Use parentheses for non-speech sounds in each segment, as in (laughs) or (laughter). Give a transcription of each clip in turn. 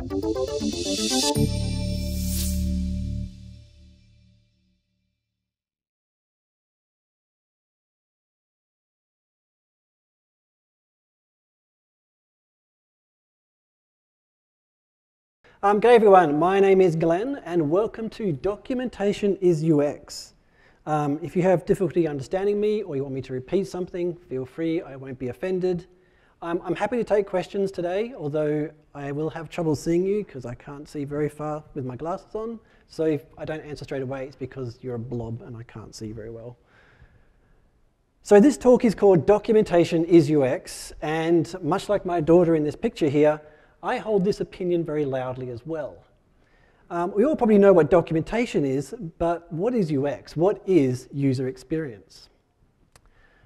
Um, good everyone, my name is Glenn and welcome to Documentation is UX. Um, if you have difficulty understanding me or you want me to repeat something, feel free, I won't be offended. Um, I'm happy to take questions today, although I will have trouble seeing you because I can't see very far with my glasses on. So if I don't answer straight away, it's because you're a blob and I can't see very well. So this talk is called Documentation is UX, and much like my daughter in this picture here, I hold this opinion very loudly as well. Um, we all probably know what documentation is, but what is UX? What is user experience?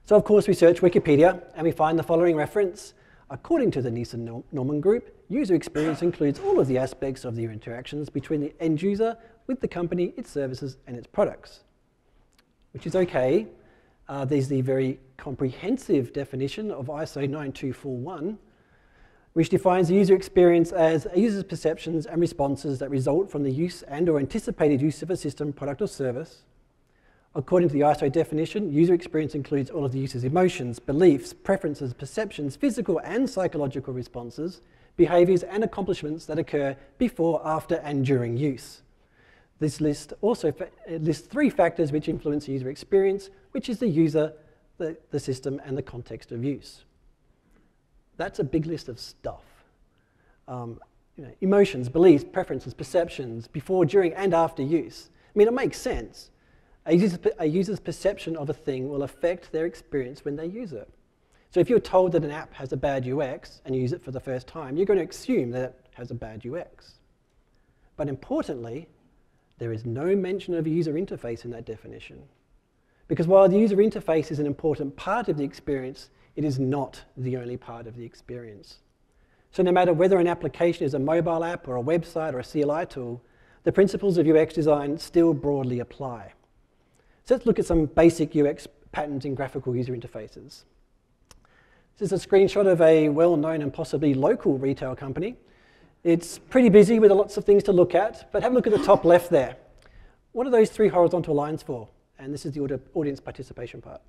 So of course we search Wikipedia and we find the following reference. According to the Nielsen-Norman Group, user experience includes all of the aspects of the interactions between the end user with the company, its services, and its products. Which is okay. Uh, there's the very comprehensive definition of ISO 9241, which defines the user experience as a user's perceptions and responses that result from the use and or anticipated use of a system, product or service. According to the ISO definition, user experience includes all of the user's emotions, beliefs, preferences, perceptions, physical and psychological responses, behaviors and accomplishments that occur before, after and during use. This list also lists three factors which influence user experience, which is the user, the, the system and the context of use. That's a big list of stuff. Um, you know, emotions, beliefs, preferences, perceptions, before, during, and after use. I mean, it makes sense. A user's, perception of a thing will affect their experience when they use it. So if you're told that an app has a bad UX and you use it for the first time, you're going to assume that it has a bad UX. But importantly, there is no mention of a user interface in that definition. Because while the user interface is an important part of the experience, it is not the only part of the experience. So no matter whether an application is a mobile app or a website or a CLI tool, the principles of UX design still broadly apply. So let's look at some basic UX patterns in graphical user interfaces. This is a screenshot of a well-known and possibly local retail company. It's pretty busy with lots of things to look at, but have a look at the top (laughs) left there. What are those three horizontal lines for? And this is the audience participation part.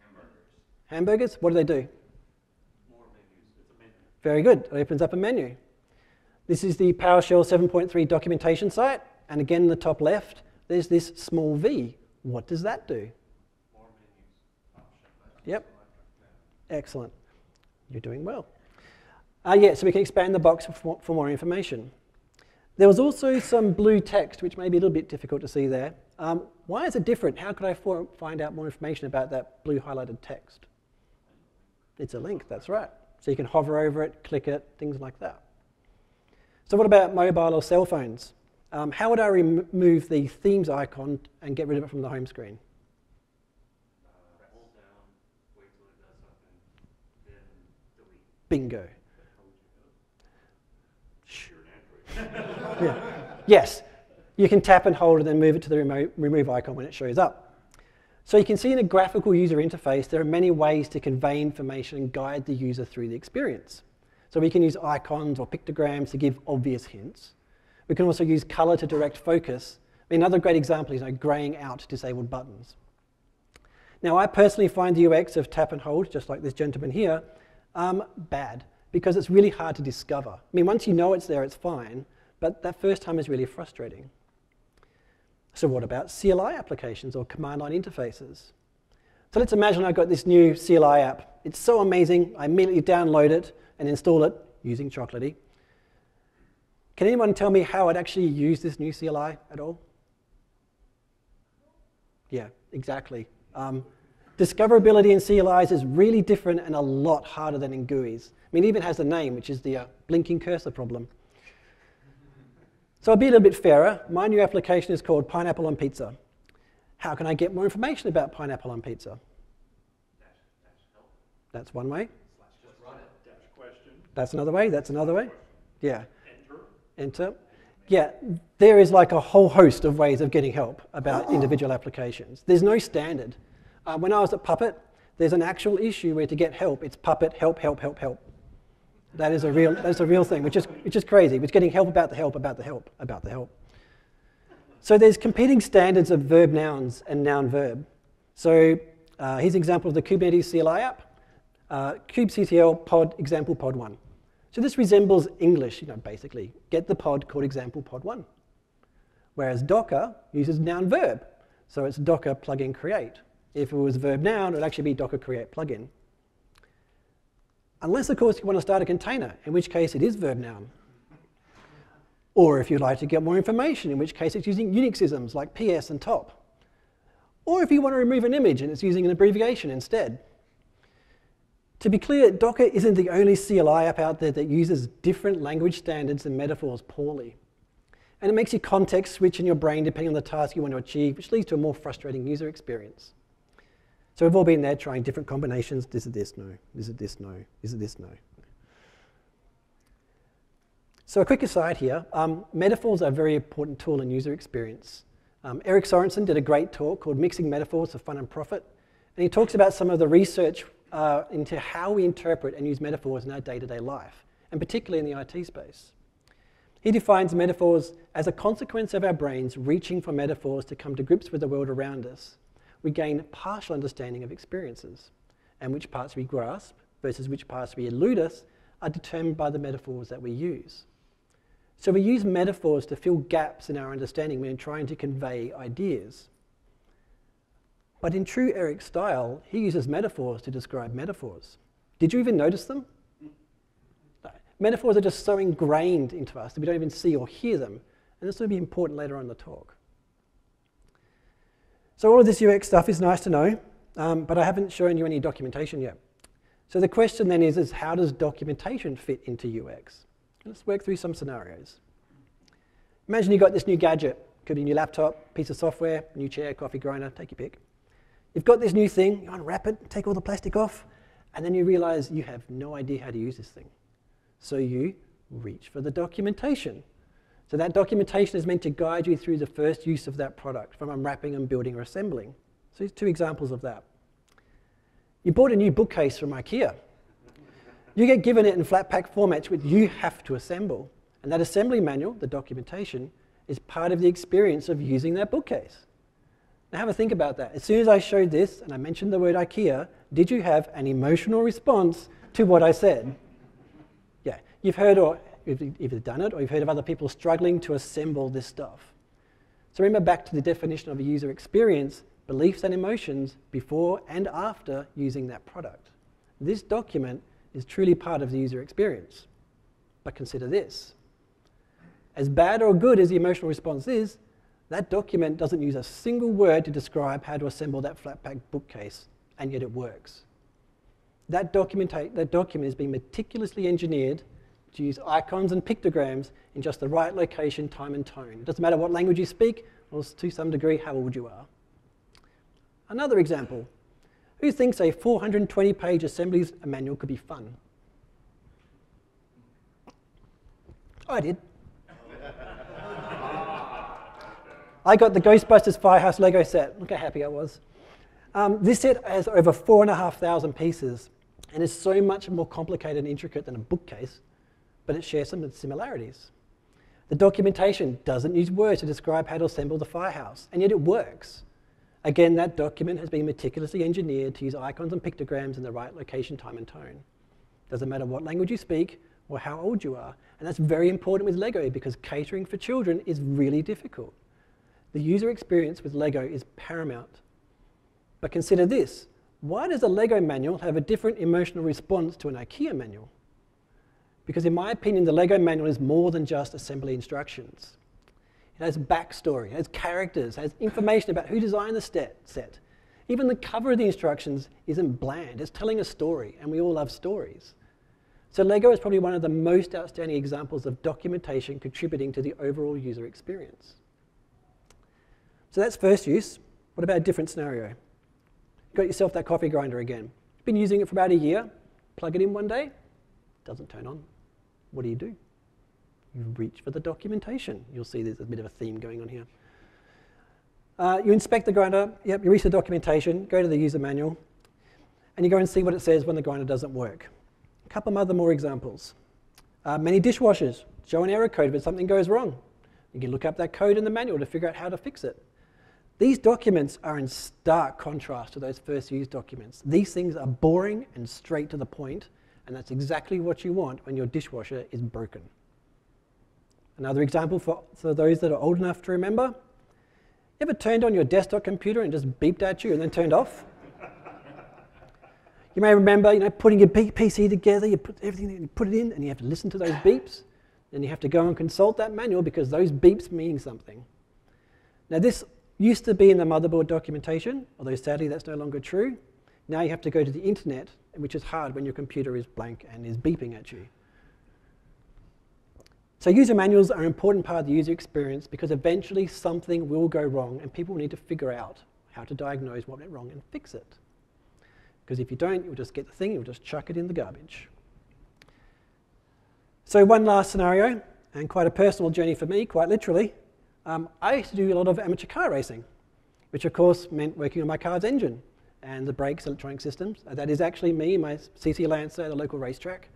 Hamburgers, Hamburgers, what do they do? More menus. It's a menu. Very good. It opens up a menu. This is the PowerShell 7.3 documentation site. And again, in the top left, there's this small v. What does that do? More menus. Option. Yep. Excellent. You're doing well. Uh, yeah, so we can expand the box for, for more information. There was also some blue text, which may be a little bit difficult to see there. Um, why is it different? How could I for, find out more information about that blue highlighted text? It's a link, that's right. So you can hover over it, click it, things like that. So what about mobile or cell phones? Um, how would I remove the themes icon and get rid of it from the home screen? Bingo. Yeah. Yes, you can tap and hold and then move it to the remote, remove icon when it shows up. So you can see in a graphical user interface, there are many ways to convey information and guide the user through the experience. So we can use icons or pictograms to give obvious hints. We can also use color to direct focus. Another great example is you know, graying out disabled buttons. Now, I personally find the UX of tap and hold, just like this gentleman here, um, bad because it's really hard to discover. I mean, once you know it's there, it's fine, but that first time is really frustrating. So what about CLI applications or command line interfaces? So let's imagine I've got this new CLI app. It's so amazing, I immediately download it and install it using Chocolatey. Can anyone tell me how I'd actually use this new CLI at all? Yeah, exactly. Um, discoverability in CLIs is really different and a lot harder than in GUIs. I mean, it even has a name, which is the uh, blinking cursor problem. So I'll be a little bit fairer. My new application is called Pineapple on Pizza. How can I get more information about pineapple on pizza? That's one way. That's another way. That's another way. Yeah. Enter. Yeah, there is like a whole host of ways of getting help about individual applications. There's no standard. Uh, when I was at Puppet, there's an actual issue where to get help, it's Puppet, help, help, help, help. That is a real, that's a real thing, which is, which is crazy. It's getting help about the help, about the help, about the help. So there's competing standards of verb nouns and noun verb. So uh, here's an example of the Kubernetes CLI app, uh, kubectl pod example pod 1. So this resembles English, you know, basically. Get the pod called example pod 1. Whereas Docker uses noun verb. So it's Docker plugin create. If it was verb noun, it would actually be Docker create plugin. Unless, of course, you want to start a container, in which case it is verb noun. Or if you'd like to get more information, in which case it's using Unixisms like PS and top. Or if you want to remove an image and it's using an abbreviation instead. To be clear, Docker isn't the only CLI app out there that uses different language standards and metaphors poorly. And it makes you context switch in your brain depending on the task you want to achieve, which leads to a more frustrating user experience. So we've all been there trying different combinations. This is this, no. This is this, no. This is this, no. So a quick aside here, um, metaphors are a very important tool in user experience. Um, Erik Sorensen did a great talk called Mixing Metaphors for Fun and Profit, and he talks about some of the research uh, into how we interpret and use metaphors in our day-to-day life, and particularly in the IT space. He defines metaphors as a consequence of our brains reaching for metaphors to come to grips with the world around us we gain partial understanding of experiences, and which parts we grasp versus which parts we elude us are determined by the metaphors that we use. So we use metaphors to fill gaps in our understanding when trying to convey ideas. But in true Eric style, he uses metaphors to describe metaphors. Did you even notice them? Metaphors are just so ingrained into us that we don't even see or hear them. And this will be important later on in the talk. So all of this UX stuff is nice to know, um, but I haven't shown you any documentation yet. So the question then is, is how does documentation fit into UX? Let's work through some scenarios. Imagine you got this new gadget, could be a new laptop, piece of software, new chair, coffee grinder, take your pick. You've got this new thing, you unwrap it, take all the plastic off, and then you realize you have no idea how to use this thing. So you reach for the documentation. So that documentation is meant to guide you through the first use of that product from unwrapping and building or assembling. So here's two examples of that. You bought a new bookcase from IKEA. You get given it in flat pack formats which you have to assemble. And that assembly manual, the documentation, is part of the experience of using that bookcase. Now have a think about that. As soon as I showed this and I mentioned the word IKEA, did you have an emotional response to what I said? Yeah, you've heard or you've either done it or you've heard of other people struggling to assemble this stuff. So remember back to the definition of a user experience, beliefs and emotions before and after using that product. This document is truly part of the user experience. But consider this. As bad or good as the emotional response is, that document doesn't use a single word to describe how to assemble that flat pack bookcase, and yet it works. That, that document has been meticulously engineered to use icons and pictograms in just the right location, time, and tone. It doesn't matter what language you speak, or to some degree, how old you are. Another example. Who thinks a 420 page assemblies manual could be fun? I did. I got the Ghostbusters Firehouse Lego set. Look how happy I was. Um, this set has over 4,500 pieces and is so much more complicated and intricate than a bookcase but it shares some similarities. The documentation doesn't use words to describe how to assemble the firehouse, and yet it works. Again, that document has been meticulously engineered to use icons and pictograms in the right location, time, and tone. Doesn't matter what language you speak or how old you are. And that's very important with Lego because catering for children is really difficult. The user experience with Lego is paramount. But consider this why does a Lego manual have a different emotional response to an IKEA manual? Because in my opinion, the Lego manual is more than just assembly instructions. It has backstory, it has characters, it has information about who designed the set. Even the cover of the instructions isn't bland, it's telling a story, and we all love stories. So Lego is probably one of the most outstanding examples of documentation contributing to the overall user experience. So that's first use. What about a different scenario? You've got yourself that coffee grinder again. Been using it for about a year. Plug it in one day, doesn't turn on what do you do? You reach for the documentation. You'll see there's a bit of a theme going on here. Uh, you inspect the grinder, yep, you reach the documentation, go to the user manual, and you go and see what it says when the grinder doesn't work. A couple of other more examples. Uh, many dishwashers show an error code when something goes wrong. You can look up that code in the manual to figure out how to fix it. These documents are in stark contrast to those first use documents. These things are boring and straight to the point, and that's exactly what you want when your dishwasher is broken. Another example for, for those that are old enough to remember you ever turned on your desktop computer and just beeped at you and then turned off? you may remember, you know, putting your PC together, you put everything, you put it in, and you have to listen to those beeps. Then you have to go and consult that manual because those beeps mean something. Now, this used to be in the motherboard documentation, although sadly that's no longer true. Now you have to go to the internet, which is hard when your computer is blank and is beeping at you. So user manuals are an important part of the user experience because eventually something will go wrong and people need to figure out how to diagnose what went wrong and fix it. Because if you don't, you'll just get the thing, you'll just chuck it in the garbage. So one last scenario, and quite a personal journey for me, quite literally. Um, I used to do a lot of amateur car racing, which of course meant working on my car's engine and the brakes, electronic systems. Uh, that is actually me, my CC Lancer at a local racetrack.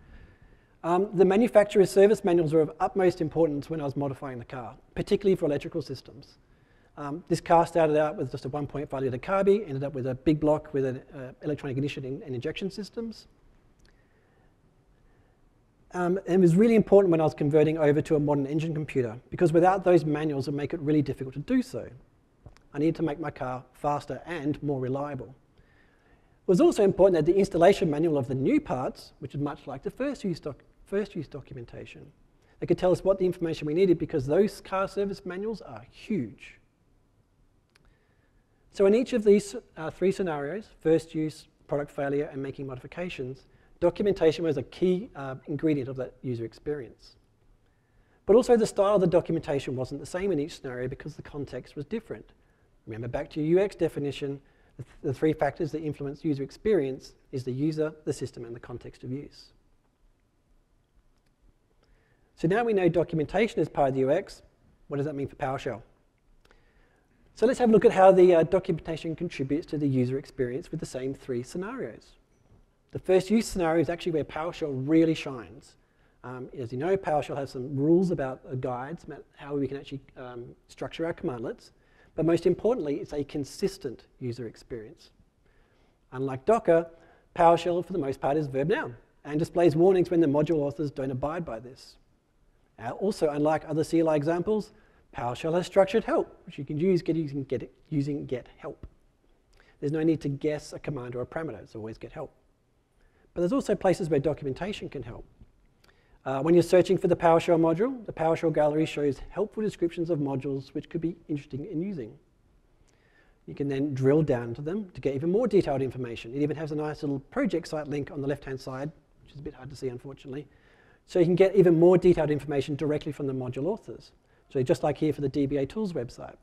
Um, the manufacturer's service manuals were of utmost importance when I was modifying the car, particularly for electrical systems. Um, this car started out with just a 1.5 litre carby, ended up with a big block with an uh, electronic ignition and injection systems. Um, it was really important when I was converting over to a modern engine computer because without those manuals it would make it really difficult to do so. I needed to make my car faster and more reliable. It was also important that the installation manual of the new parts, which is much like the first use doc first use documentation. They could tell us what the information we needed because those car service manuals are huge. So in each of these uh, three scenarios, first use, product failure, and making modifications, documentation was a key uh, ingredient of that user experience. But also the style of the documentation wasn't the same in each scenario because the context was different. Remember back to your UX definition, the, th the three factors that influence user experience is the user, the system, and the context of use. So now we know documentation is part of the UX. What does that mean for PowerShell? So let's have a look at how the uh, documentation contributes to the user experience with the same three scenarios. The first use scenario is actually where PowerShell really shines. Um, as you know, PowerShell has some rules about uh, guides, about how we can actually um, structure our commandlets. But most importantly, it's a consistent user experience. Unlike Docker, PowerShell, for the most part, is verb noun and displays warnings when the module authors don't abide by this. Uh, also, unlike other CLI examples, PowerShell has structured help, which you can use get, using, get, using get help. There's no need to guess a command or a parameter, it's always get help. But there's also places where documentation can help. Uh, when you're searching for the PowerShell module, the PowerShell gallery shows helpful descriptions of modules which could be interesting in using. You can then drill down to them to get even more detailed information. It even has a nice little project site link on the left-hand side, which is a bit hard to see, unfortunately, so you can get even more detailed information directly from the module authors. So just like here for the DBA Tools website.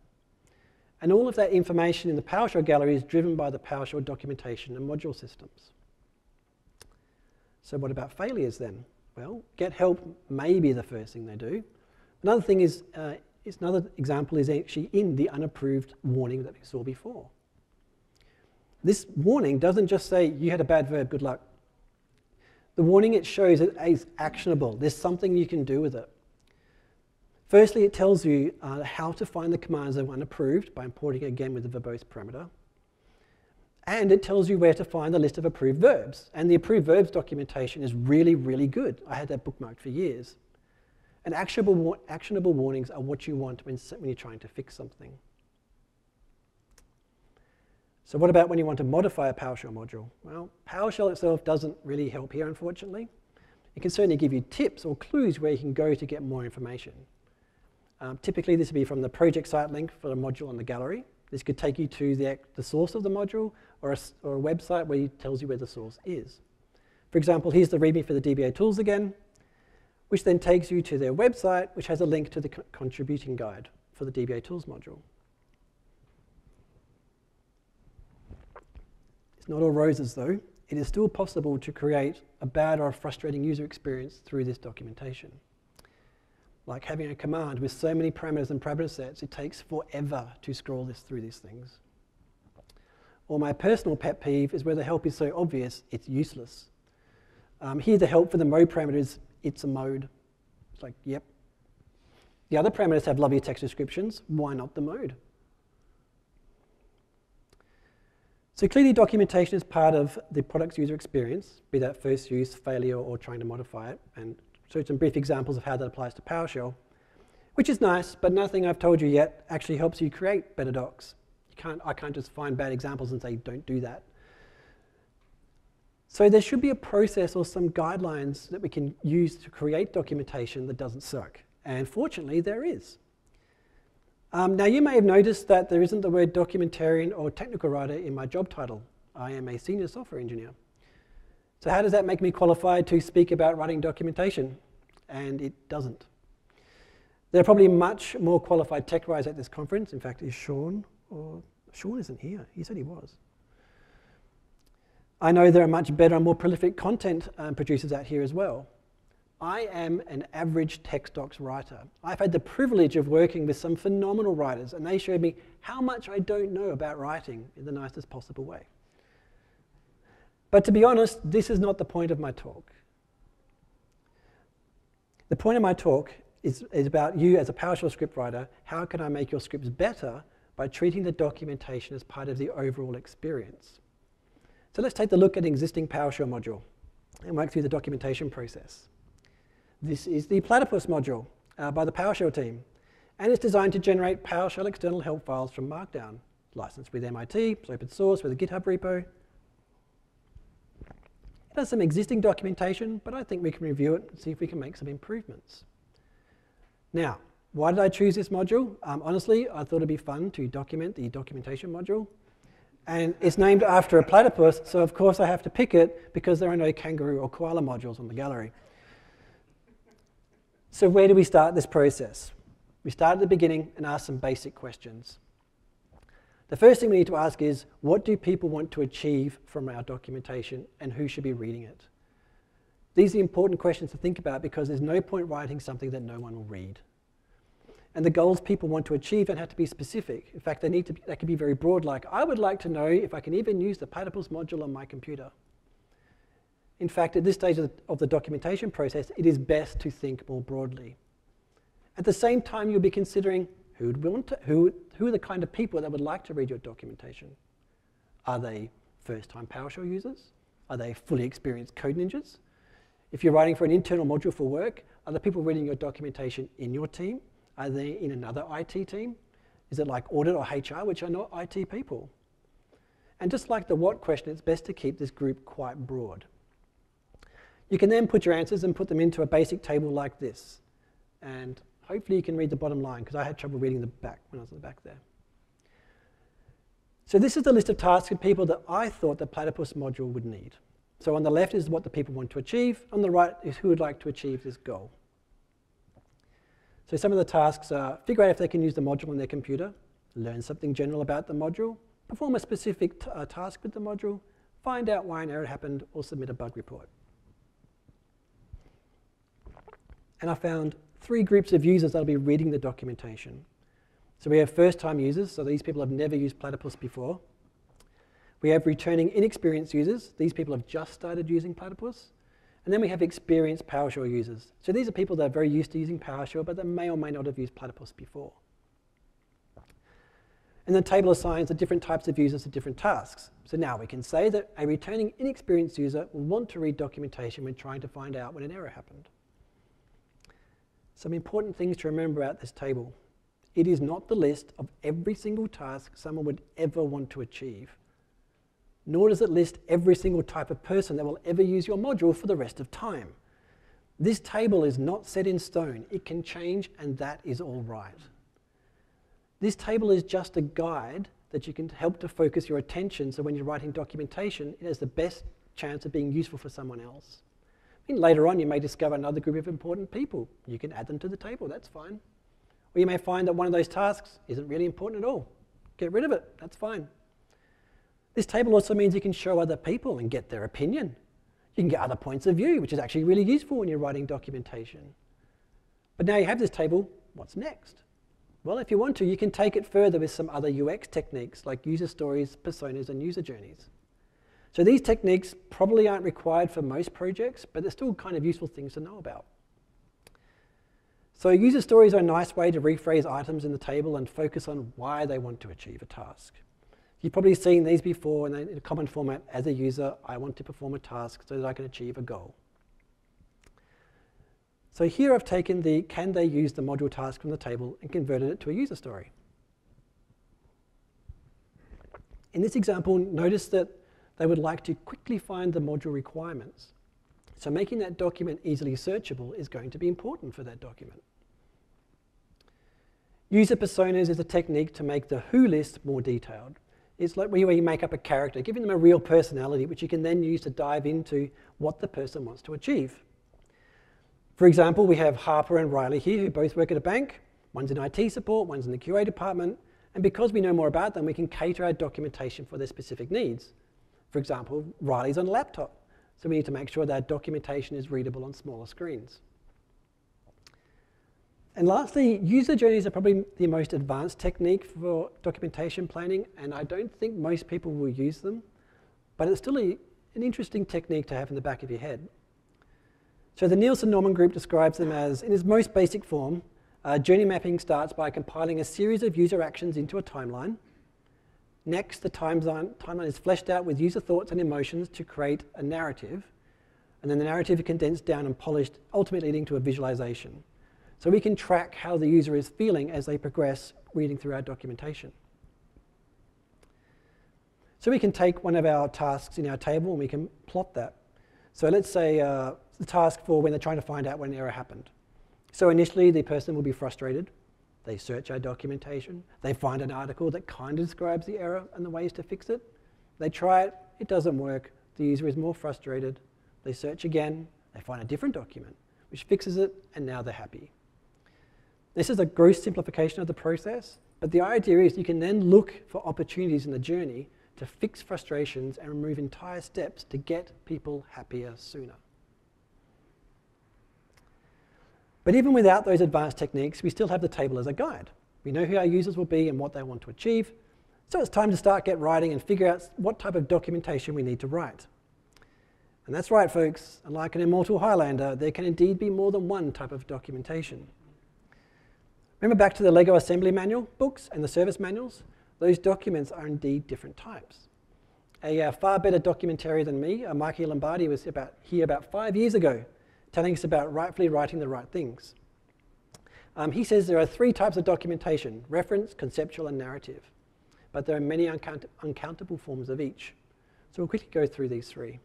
And all of that information in the PowerShell gallery is driven by the PowerShell documentation and module systems. So what about failures then? Well, get help may be the first thing they do. Another thing is, uh, is another example is actually in the unapproved warning that we saw before. This warning doesn't just say you had a bad verb, good luck. The warning it shows is actionable. There's something you can do with it. Firstly, it tells you uh, how to find the commands that are unapproved by importing again with the verbose parameter. And it tells you where to find the list of approved verbs. And the approved verbs documentation is really, really good. I had that bookmarked for years. And actionable, actionable warnings are what you want when, when you're trying to fix something. So what about when you want to modify a PowerShell module? Well, PowerShell itself doesn't really help here, unfortunately. It can certainly give you tips or clues where you can go to get more information. Um, typically, this would be from the project site link for a module on the gallery. This could take you to the, the source of the module or a, or a website where it tells you where the source is. For example, here's the README for the DBA tools again, which then takes you to their website, which has a link to the co contributing guide for the DBA tools module. It's not all roses though. It is still possible to create a bad or a frustrating user experience through this documentation. Like having a command with so many parameters and parameter sets, it takes forever to scroll this through these things. Or my personal pet peeve is where the help is so obvious, it's useless. Um, here the help for the mode parameter is it's a mode. It's like, yep. The other parameters have lovely text descriptions. Why not the mode? So clearly documentation is part of the product's user experience, be that first use, failure, or trying to modify it, and showed some brief examples of how that applies to PowerShell, which is nice, but nothing I've told you yet actually helps you create better docs. You can't, I can't just find bad examples and say, don't do that. So there should be a process or some guidelines that we can use to create documentation that doesn't suck. And fortunately, there is. Um, now, you may have noticed that there isn't the word documentarian or technical writer in my job title. I am a senior software engineer. So, how does that make me qualified to speak about writing documentation? And it doesn't. There are probably much more qualified tech writers at this conference. In fact, is Sean, or Sean isn't here. He said he was. I know there are much better and more prolific content um, producers out here as well. I am an average text docs writer. I've had the privilege of working with some phenomenal writers, and they showed me how much I don't know about writing in the nicest possible way. But to be honest, this is not the point of my talk. The point of my talk is, is about you as a PowerShell script writer. How can I make your scripts better by treating the documentation as part of the overall experience? So let's take a look at an existing PowerShell module and work through the documentation process. This is the Platypus module uh, by the PowerShell team, and it's designed to generate PowerShell external help files from Markdown, licensed with MIT, it's open source with a GitHub repo. It has some existing documentation, but I think we can review it and see if we can make some improvements. Now, why did I choose this module? Um, honestly, I thought it'd be fun to document the documentation module. And it's named after a platypus, so of course I have to pick it because there are no kangaroo or koala modules on the gallery. So, where do we start this process? We start at the beginning and ask some basic questions. The first thing we need to ask is what do people want to achieve from our documentation and who should be reading it? These are important questions to think about because there's no point writing something that no one will read. And the goals people want to achieve don't have to be specific. In fact, they, need to be, they can be very broad, like, I would like to know if I can even use the Platypus module on my computer. In fact, at this stage of the, of the documentation process, it is best to think more broadly. At the same time, you'll be considering who, want to, who, who are the kind of people that would like to read your documentation. Are they first-time PowerShell users? Are they fully experienced code ninjas? If you're writing for an internal module for work, are the people reading your documentation in your team? Are they in another IT team? Is it like audit or HR, which are not IT people? And just like the what question, it's best to keep this group quite broad. You can then put your answers and put them into a basic table like this. And hopefully you can read the bottom line, because I had trouble reading the back when I was at the back there. So this is the list of tasks and people that I thought the Platypus module would need. So on the left is what the people want to achieve. On the right is who would like to achieve this goal. So some of the tasks are figure out if they can use the module on their computer, learn something general about the module, perform a specific uh, task with the module, find out why an error happened, or submit a bug report. And I found three groups of users that'll be reading the documentation. So we have first-time users, so these people have never used Platypus before. We have returning inexperienced users. These people have just started using Platypus. And then we have experienced PowerShell users. So these are people that are very used to using PowerShell, but that may or may not have used Platypus before. And the table assigns the different types of users to different tasks. So now we can say that a returning inexperienced user will want to read documentation when trying to find out when an error happened. Some important things to remember about this table. It is not the list of every single task someone would ever want to achieve nor does it list every single type of person that will ever use your module for the rest of time. This table is not set in stone. It can change, and that is all right. This table is just a guide that you can help to focus your attention so when you're writing documentation, it has the best chance of being useful for someone else. I mean, later on, you may discover another group of important people. You can add them to the table, that's fine. Or you may find that one of those tasks isn't really important at all. Get rid of it, that's fine. This table also means you can show other people and get their opinion. You can get other points of view, which is actually really useful when you're writing documentation. But now you have this table, what's next? Well, if you want to, you can take it further with some other UX techniques like user stories, personas, and user journeys. So these techniques probably aren't required for most projects, but they're still kind of useful things to know about. So user stories are a nice way to rephrase items in the table and focus on why they want to achieve a task. You've probably seen these before in a common format. As a user, I want to perform a task so that I can achieve a goal. So here I've taken the can they use the module task from the table and converted it to a user story. In this example, notice that they would like to quickly find the module requirements. So making that document easily searchable is going to be important for that document. User personas is a technique to make the who list more detailed. It's like where you make up a character, giving them a real personality, which you can then use to dive into what the person wants to achieve. For example, we have Harper and Riley here, who both work at a bank. One's in IT support, one's in the QA department. And because we know more about them, we can cater our documentation for their specific needs. For example, Riley's on a laptop, so we need to make sure that documentation is readable on smaller screens. And lastly, user journeys are probably the most advanced technique for documentation planning, and I don't think most people will use them, but it's still a, an interesting technique to have in the back of your head. So the Nielsen Norman Group describes them as, in its most basic form, uh, journey mapping starts by compiling a series of user actions into a timeline. Next, the timeline, timeline is fleshed out with user thoughts and emotions to create a narrative. And then the narrative is condensed down and polished, ultimately leading to a visualization. So we can track how the user is feeling as they progress reading through our documentation. So we can take one of our tasks in our table and we can plot that. So let's say uh, the task for when they're trying to find out when an error happened. So initially, the person will be frustrated. They search our documentation. They find an article that kind of describes the error and the ways to fix it. They try it, it doesn't work. The user is more frustrated. They search again. They find a different document, which fixes it, and now they're happy. This is a gross simplification of the process, but the idea is you can then look for opportunities in the journey to fix frustrations and remove entire steps to get people happier sooner. But even without those advanced techniques, we still have the table as a guide. We know who our users will be and what they want to achieve. So it's time to start get writing and figure out what type of documentation we need to write. And that's right, folks. Like an immortal Highlander, there can indeed be more than one type of documentation. Remember back to the LEGO assembly manual books and the service manuals? Those documents are indeed different types. A uh, far better documentary than me, uh, Mikey Lombardi, was about here about five years ago telling us about rightfully writing the right things. Um, he says there are three types of documentation reference, conceptual, and narrative. But there are many uncount uncountable forms of each. So we'll quickly go through these three.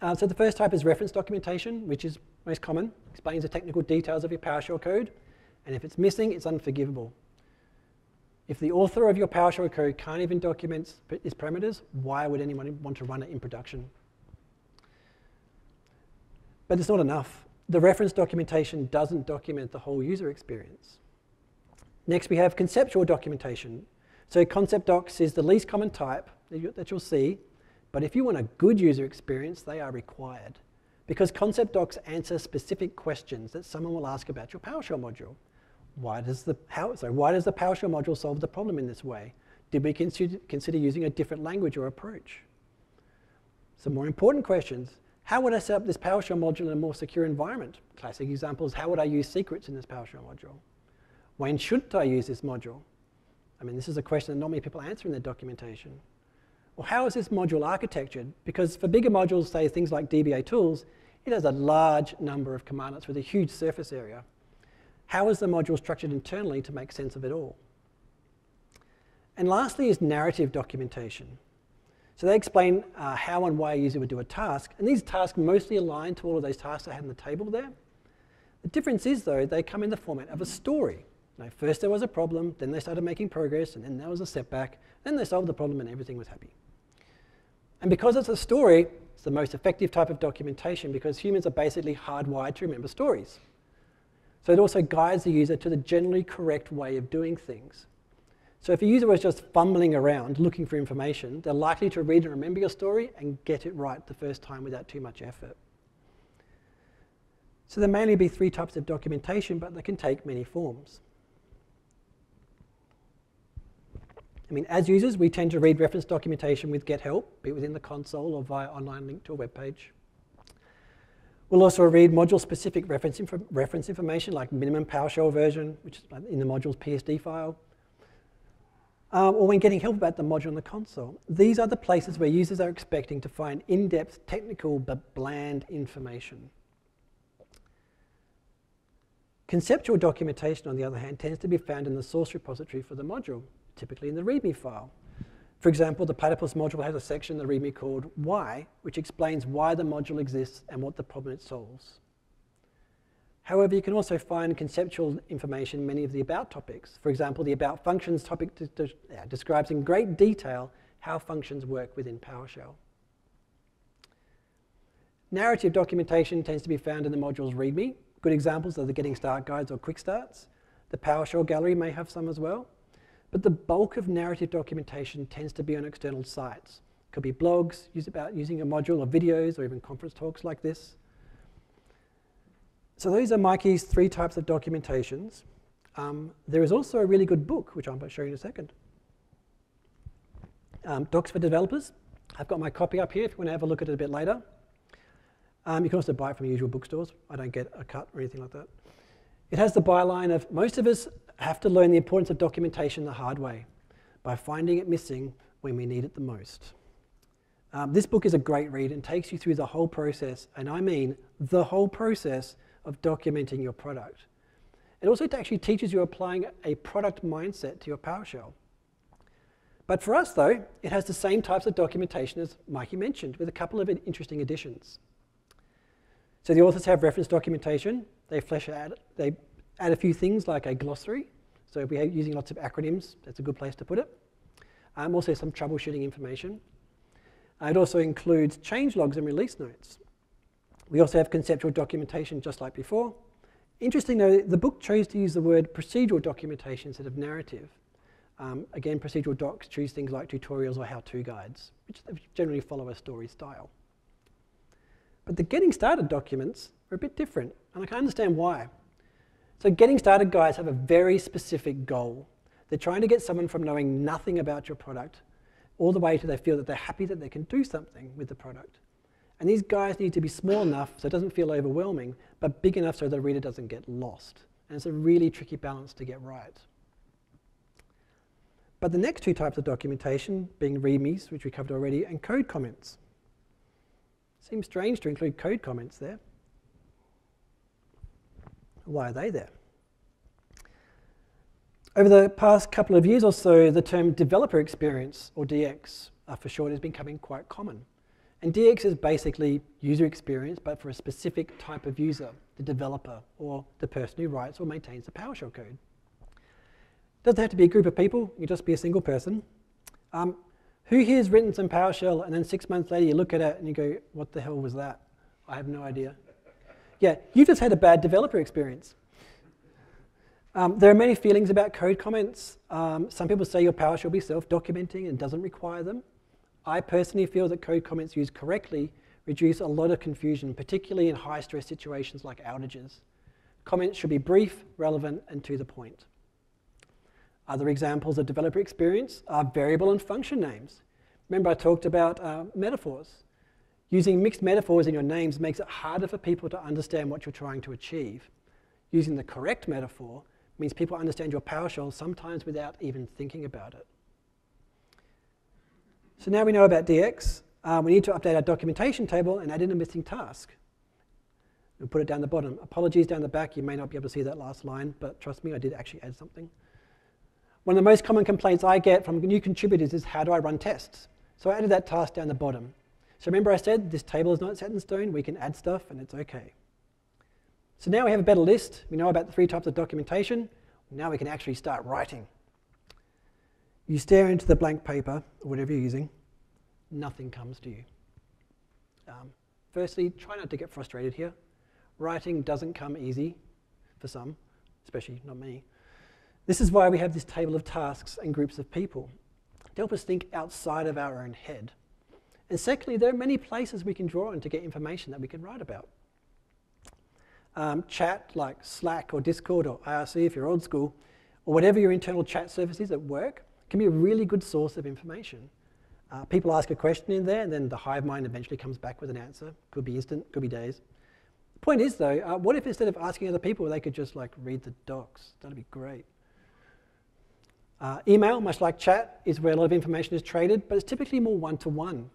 Uh, so the first type is reference documentation, which is most common, explains the technical details of your PowerShell code, and if it's missing, it's unforgivable. If the author of your PowerShell code can't even document its parameters, why would anyone want to run it in production? But it's not enough. The reference documentation doesn't document the whole user experience. Next, we have conceptual documentation. So concept docs is the least common type that you'll see, but if you want a good user experience, they are required. Because concept docs answer specific questions that someone will ask about your PowerShell module. Why does the, how, so why does the PowerShell module solve the problem in this way? Did we consider, consider using a different language or approach? Some more important questions. How would I set up this PowerShell module in a more secure environment? Classic examples, how would I use secrets in this PowerShell module? When should I use this module? I mean, this is a question that not many people answer in their documentation. Well, how is this module architectured? Because for bigger modules, say things like DBA tools, it has a large number of commandlets with a huge surface area. How is the module structured internally to make sense of it all? And lastly is narrative documentation. So they explain uh, how and why a user would do a task. And these tasks mostly align to all of those tasks I had in the table there. The difference is, though, they come in the format of a story. Now, first there was a problem, then they started making progress, and then there was a setback, then they solved the problem and everything was happy. And because it's a story, it's the most effective type of documentation because humans are basically hardwired to remember stories. So it also guides the user to the generally correct way of doing things. So if a user was just fumbling around looking for information, they're likely to read and remember your story and get it right the first time without too much effort. So there may only be three types of documentation, but they can take many forms. I mean, as users, we tend to read reference documentation with Get Help, be it within the console or via online link to a web page. We'll also read module-specific reference, inf reference information like minimum PowerShell version, which is in the module's PSD file, um, or when getting help about the module in the console. These are the places where users are expecting to find in-depth technical but bland information. Conceptual documentation, on the other hand, tends to be found in the source repository for the module, typically in the README file. For example, the Platypus module has a section in the README called Why, which explains why the module exists and what the problem it solves. However, you can also find conceptual information in many of the about topics. For example, the about functions topic describes in great detail how functions work within PowerShell. Narrative documentation tends to be found in the module's README. Good examples are the Getting Start guides or quick starts. The PowerShell gallery may have some as well. But the bulk of narrative documentation tends to be on external sites. It could be blogs about using a module or videos or even conference talks like this. So those are Mikey's three types of documentations. Um, there is also a really good book, which I'm going to show you in a second. Um, Docs for Developers. I've got my copy up here if you want to have a look at it a bit later. Um, you can also buy it from usual bookstores. I don't get a cut or anything like that. It has the byline of most of us have to learn the importance of documentation the hard way by finding it missing when we need it the most. Um, this book is a great read and takes you through the whole process, and I mean the whole process of documenting your product. It also it actually teaches you applying a product mindset to your PowerShell. But for us, though, it has the same types of documentation as Mikey mentioned, with a couple of interesting additions. So the authors have reference documentation. They flesh out, they add a few things like a glossary. So if we're using lots of acronyms, that's a good place to put it. Um, also some troubleshooting information. Uh, it also includes change logs and release notes. We also have conceptual documentation just like before. Interesting though, the book chose to use the word procedural documentation instead of narrative. Um, again, procedural docs choose things like tutorials or how-to guides, which generally follow a story style. But the getting started documents are a bit different, and I can understand why. So getting started guides have a very specific goal. They're trying to get someone from knowing nothing about your product all the way to they feel that they're happy that they can do something with the product. And these guides need to be small enough so it doesn't feel overwhelming, but big enough so the reader doesn't get lost. And it's a really tricky balance to get right. But the next two types of documentation, being READMEs, which we covered already, and code comments. Seems strange to include code comments there. Why are they there? Over the past couple of years or so, the term developer experience, or DX uh, for short, is becoming quite common. And DX is basically user experience, but for a specific type of user, the developer, or the person who writes or maintains the PowerShell code. It doesn't have to be a group of people, you just be a single person. Um, who here has written some PowerShell and then six months later you look at it and you go, what the hell was that? I have no idea. Yeah, you just had a bad developer experience. Um, there are many feelings about code comments. Um, some people say your PowerShell will be self-documenting and doesn't require them. I personally feel that code comments used correctly reduce a lot of confusion, particularly in high-stress situations like outages. Comments should be brief, relevant, and to the point. Other examples of developer experience are variable and function names. Remember I talked about uh, metaphors. Using mixed metaphors in your names makes it harder for people to understand what you're trying to achieve. Using the correct metaphor means people understand your PowerShell sometimes without even thinking about it. So now we know about DX. Uh, we need to update our documentation table and add in a missing task. We'll put it down the bottom. Apologies down the back, you may not be able to see that last line, but trust me, I did actually add something. One of the most common complaints I get from new contributors is how do I run tests? So I added that task down the bottom. So remember I said this table is not set in stone, we can add stuff and it's okay. So now we have a better list, we know about the three types of documentation, now we can actually start writing. You stare into the blank paper, or whatever you're using, nothing comes to you. Um, firstly, try not to get frustrated here. Writing doesn't come easy for some, especially not me. This is why we have this table of tasks and groups of people to help us think outside of our own head. And secondly, there are many places we can draw on to get information that we can write about. Um, chat like Slack or Discord or IRC if you're old school, or whatever your internal chat service is at work, can be a really good source of information. Uh, people ask a question in there, and then the hive mind eventually comes back with an answer. Could be instant, could be days. Point is, though, uh, what if instead of asking other people, they could just like read the docs? That'd be great. Uh, email, much like chat, is where a lot of information is traded, but it's typically more one to one.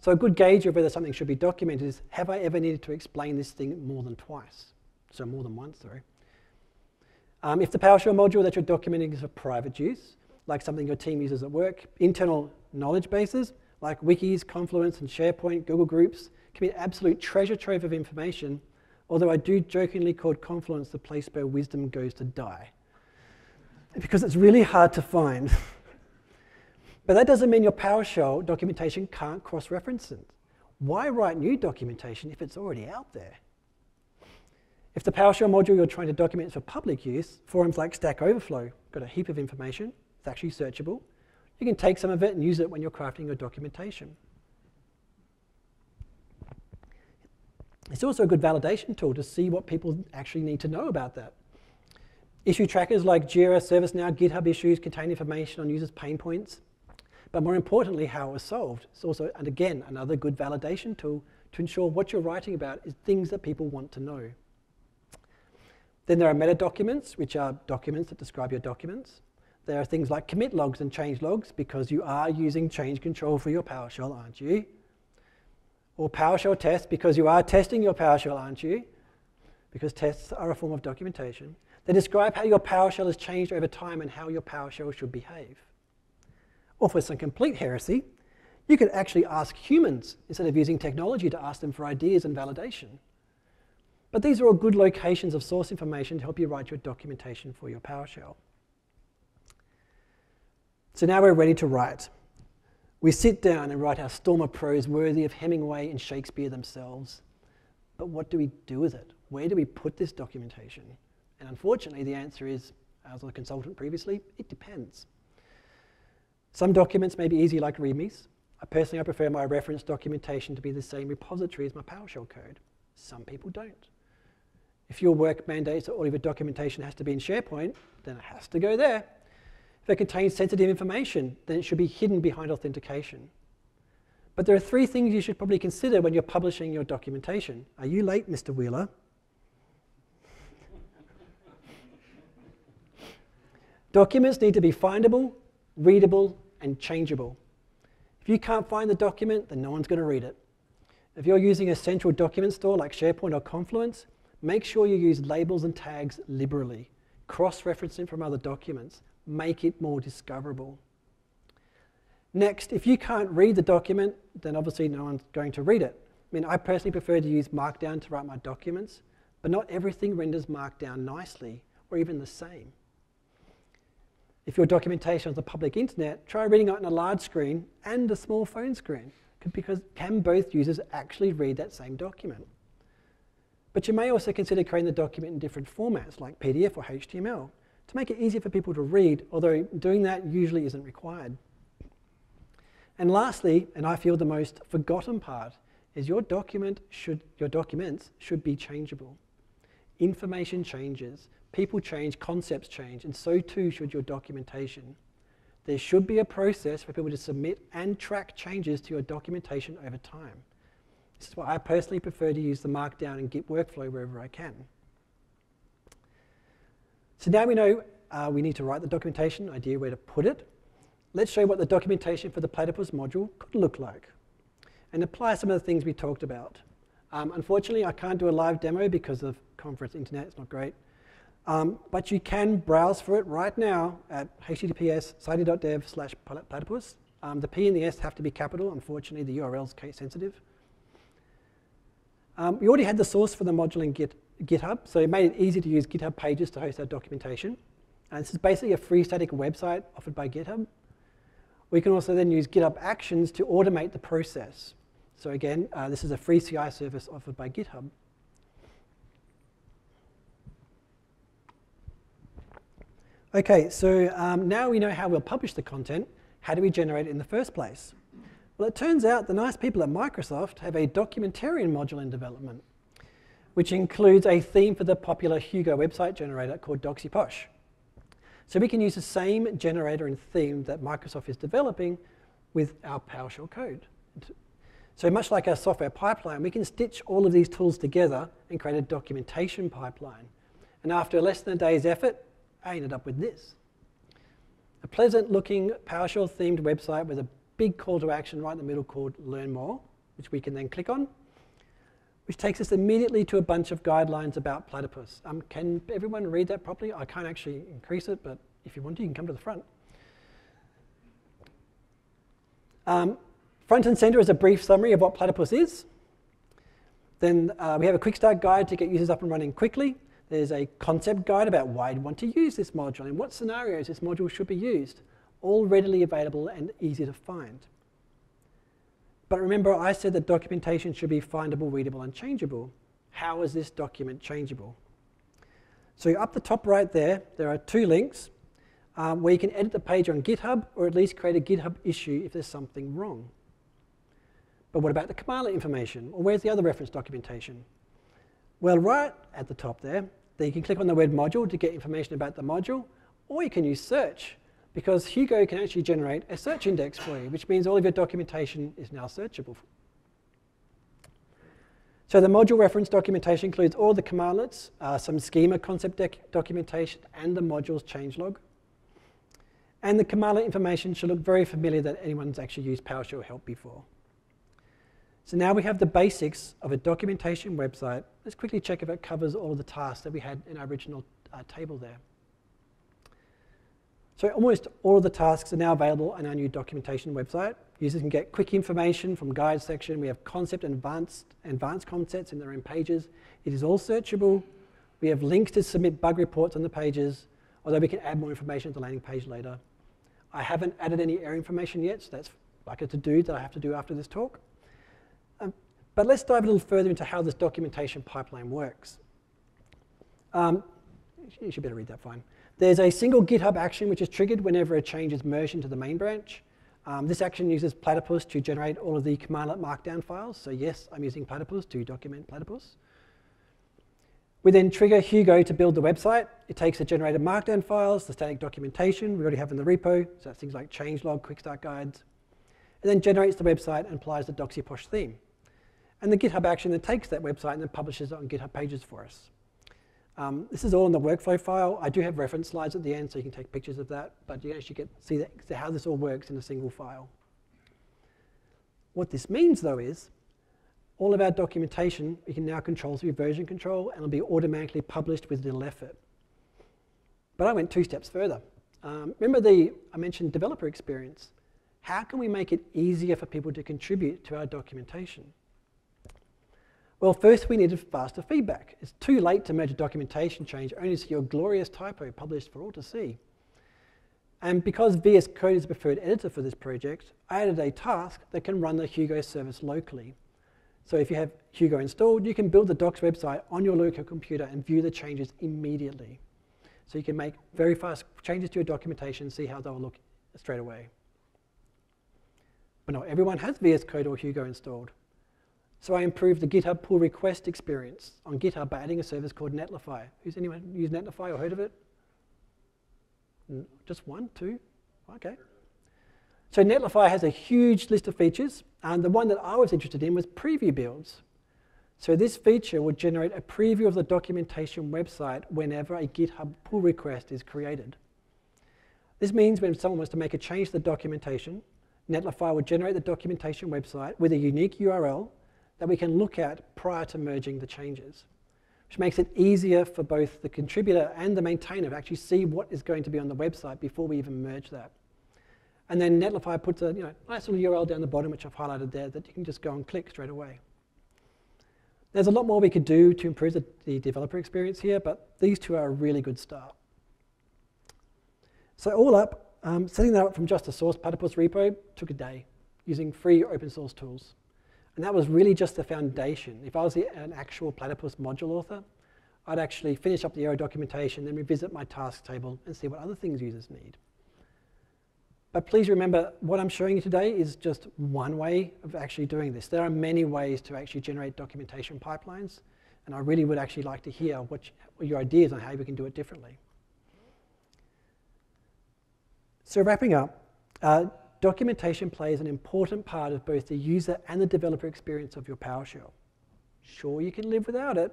So a good gauge of whether something should be documented is, have I ever needed to explain this thing more than twice? So more than once, sorry. Um, if the PowerShell module that you're documenting is for private use, like something your team uses at work, internal knowledge bases, like wikis, Confluence, and SharePoint, Google Groups, can be an absolute treasure trove of information, although I do jokingly call Confluence the place where wisdom goes to die. Because it's really hard to find. (laughs) but that doesn't mean your PowerShell documentation can't cross-reference it. Why write new documentation if it's already out there? If the PowerShell module you're trying to document is for public use, forums like Stack Overflow got a heap of information, it's actually searchable. You can take some of it and use it when you're crafting your documentation. It's also a good validation tool to see what people actually need to know about that. Issue trackers like Jira, ServiceNow, GitHub issues contain information on users' pain points, but more importantly, how it was solved. It's also, and again, another good validation tool to ensure what you're writing about is things that people want to know. Then there are meta documents, which are documents that describe your documents. There are things like commit logs and change logs because you are using change control for your PowerShell, aren't you? Or PowerShell tests because you are testing your PowerShell, aren't you? Because tests are a form of documentation. They describe how your PowerShell has changed over time and how your PowerShell should behave. Or for some complete heresy, you could actually ask humans instead of using technology to ask them for ideas and validation. But these are all good locations of source information to help you write your documentation for your PowerShell. So now we're ready to write. We sit down and write our storm of prose worthy of Hemingway and Shakespeare themselves. But what do we do with it? Where do we put this documentation? And unfortunately, the answer is, as a consultant previously, it depends. Some documents may be easy like READMEs. I personally I prefer my reference documentation to be the same repository as my PowerShell code. Some people don't. If your work mandates that all of your documentation has to be in SharePoint, then it has to go there. If it contains sensitive information, then it should be hidden behind authentication. But there are three things you should probably consider when you're publishing your documentation. Are you late, Mr. Wheeler? (laughs) Documents need to be findable, readable, and changeable. If you can't find the document, then no one's going to read it. If you're using a central document store like SharePoint or Confluence, make sure you use labels and tags liberally. Cross-reference it from other documents make it more discoverable. Next, if you can't read the document, then obviously no one's going to read it. I mean, I personally prefer to use Markdown to write my documents, but not everything renders Markdown nicely or even the same. If your documentation is the public internet, try reading it on a large screen and a small phone screen, because can both users actually read that same document? But you may also consider creating the document in different formats, like PDF or HTML, to make it easier for people to read, although doing that usually isn't required. And lastly, and I feel the most forgotten part, is your document should your documents should be changeable. Information changes, people change, concepts change, and so too should your documentation. There should be a process for people to submit and track changes to your documentation over time. This is why I personally prefer to use the Markdown and Git workflow wherever I can. So now we know uh, we need to write the documentation, idea where to put it. Let's show what the documentation for the PlatyPS module could look like and apply some of the things we talked about. Um, unfortunately, I can't do a live demo because of conference internet, it's not great. Um, but you can browse for it right now at https site.dev slash platyPS. Um, the P and the S have to be capital. Unfortunately, the URL is case sensitive. Um, we already had the source for the module in Git GitHub, so it made it easy to use GitHub Pages to host our documentation. And this is basically a free static website offered by GitHub. We can also then use GitHub Actions to automate the process. So again, uh, this is a free CI service offered by GitHub. Okay, so um, now we know how we'll publish the content. How do we generate it in the first place? Well, it turns out the nice people at Microsoft have a documentarian module in development which includes a theme for the popular Hugo website generator called DoxyPosh. So we can use the same generator and theme that Microsoft is developing with our PowerShell code. So much like our software pipeline, we can stitch all of these tools together and create a documentation pipeline. And after less than a day's effort, I ended up with this. A pleasant looking PowerShell themed website with a big call to action right in the middle called Learn More, which we can then click on, which takes us immediately to a bunch of guidelines about PlatyPS. Um, can everyone read that properly? I can't actually increase it, but if you want to, you can come to the front. Um, Front and center is a brief summary of what PlatyPS is. Then uh, we have a quick start guide to get users up and running quickly. There's a concept guide about why you'd want to use this module and what scenarios this module should be used, all readily available and easy to find. But remember, I said that documentation should be findable, readable, and changeable. How is this document changeable? So up the top right there, there are two links um, where you can edit the page on GitHub or at least create a GitHub issue if there's something wrong. But what about the Kamala information? Or where's the other reference documentation? Well, right at the top there, there you can click on the word module to get information about the module, or you can use search, because Hugo can actually generate a search index for you, which means all of your documentation is now searchable. So the module reference documentation includes all the commandlets, uh, some schema concept documentation, and the module's changelog. And the Kamala information should look very familiar that anyone's actually used PowerShell help before. So now we have the basics of a documentation website. Let's quickly check if it covers all of the tasks that we had in our original uh, table there. So almost all of the tasks are now available on our new documentation website. Users can get quick information from guide section. We have concept and advanced, advanced concepts in their own pages. It is all searchable. We have links to submit bug reports on the pages, although we can add more information to the landing page later. I haven't added any error information yet, so that's like a to-do that I have to do after this talk. But let's dive a little further into how this documentation pipeline works. Um, you should better read that fine. There's a single GitHub action which is triggered whenever a change is merged into the main branch. Um, this action uses PlatyPS to generate all of the commandlet markdown files. So yes, I'm using PlatyPS to document PlatyPS. We then trigger Hugo to build the website. It takes the generated markdown files, the static documentation we already have in the repo, so that's things like changelog, quick start guides, and then generates the website and applies the DoxyPosh theme. And the GitHub action then takes that website and then publishes it on GitHub Pages for us. Um, this is all in the workflow file. I do have reference slides at the end, so you can take pictures of that, but you actually get see that, how this all works in a single file. What this means, though, is all of our documentation we can now control through version control, and it'll be automatically published with little effort. But I went two steps further. Um, remember the I mentioned developer experience. How can we make it easier for people to contribute to our documentation? Well, first we needed faster feedback. It's too late to a documentation change only to see your glorious typo published for all to see. And because VS Code is the preferred editor for this project, I added a task that can run the Hugo service locally. So if you have Hugo installed, you can build the docs website on your local computer and view the changes immediately. So you can make very fast changes to your documentation, and see how they'll look straight away. But not everyone has VS Code or Hugo installed. So I improved the GitHub pull request experience on GitHub by adding a service called Netlify. Who's anyone used Netlify or heard of it? Just one, two? Okay. So Netlify has a huge list of features, and the one that I was interested in was preview builds. So this feature would generate a preview of the documentation website whenever a GitHub pull request is created. This means when someone wants to make a change to the documentation, Netlify would generate the documentation website with a unique URL that we can look at prior to merging the changes, which makes it easier for both the contributor and the maintainer to actually see what is going to be on the website before we even merge that. And then Netlify puts a you know, nice little URL down the bottom, which I've highlighted there, that you can just go and click straight away. There's a lot more we could do to improve the, the developer experience here, but these two are a really good start. So all up, um, setting that up from just a source PlatyPS repo took a day using free open source tools. And that was really just the foundation. If I was an actual PlatyPS module author, I'd actually finish up the error documentation, then revisit my task table and see what other things users need. But please remember, what I'm showing you today is just one way of actually doing this. There are many ways to actually generate documentation pipelines, and I really would actually like to hear what, your ideas on how we can do it differently. So wrapping up, uh, documentation plays an important part of both the user and the developer experience of your PowerShell. Sure, you can live without it,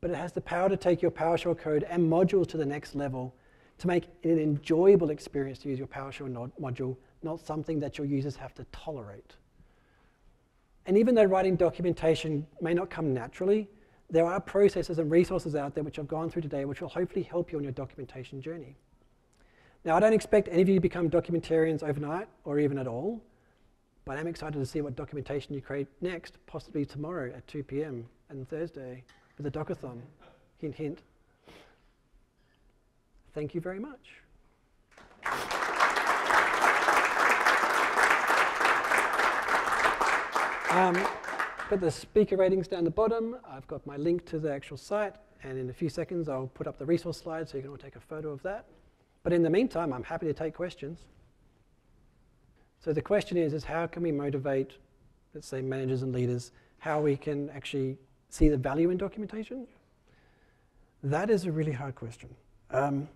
but it has the power to take your PowerShell code and modules to the next level to make it an enjoyable experience to use your PowerShell module, not something that your users have to tolerate. And even though writing documentation may not come naturally, there are processes and resources out there which I've gone through today which will hopefully help you on your documentation journey. Now, I don't expect any of you to become documentarians overnight or even at all, but I'm excited to see what documentation you create next, possibly tomorrow at 2 p.m. and Thursday with a Docathon. hint, hint. Thank you very much. Um, got the speaker ratings down the bottom. I've got my link to the actual site, and in a few seconds I'll put up the resource slide so you can all take a photo of that. But in the meantime, I'm happy to take questions. So the question is, is how can we motivate, let's say, managers and leaders, how we can actually see the value in documentation? That is a really hard question. Um,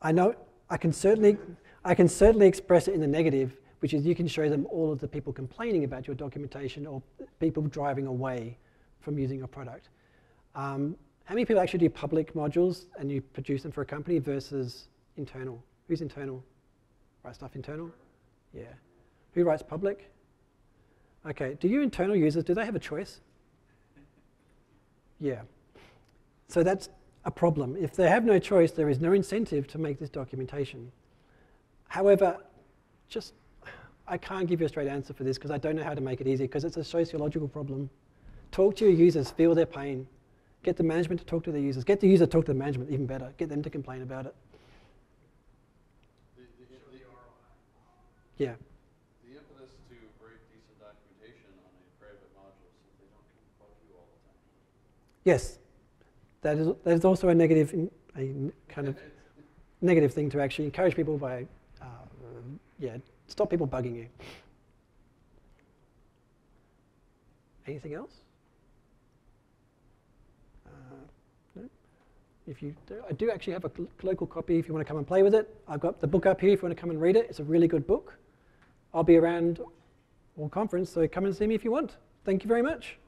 I know I can certainly I can certainly express it in the negative, which is you can show them all of the people complaining about your documentation or people driving away from using your product. Um, how many people actually do public modules and you produce them for a company versus internal? Who's internal? Write stuff internal? Yeah. Who writes public? Okay. Do your internal users, do they have a choice? Yeah. So that's a problem. If they have no choice, there is no incentive to make this documentation. However, just I can't give you a straight answer for this because I don't know how to make it easy because it's a sociological problem. Talk to your users, feel their pain. Get the management to talk to their users. Get the user to talk to the management, even better. Get them to complain about it. The, the, the, Yeah. the impetus to write decent documentation on a private module so they don't come bug you all the time. Yes. That is, that is also a negative, a kind of (laughs) negative thing to actually encourage people by, uh, yeah, stop people bugging you. Anything else? Uh, no? If you do, I do actually have a local copy if you want to come and play with it. I've got the book up here if you want to come and read it. It's a really good book. I'll be around all conference, so come and see me if you want. Thank you very much.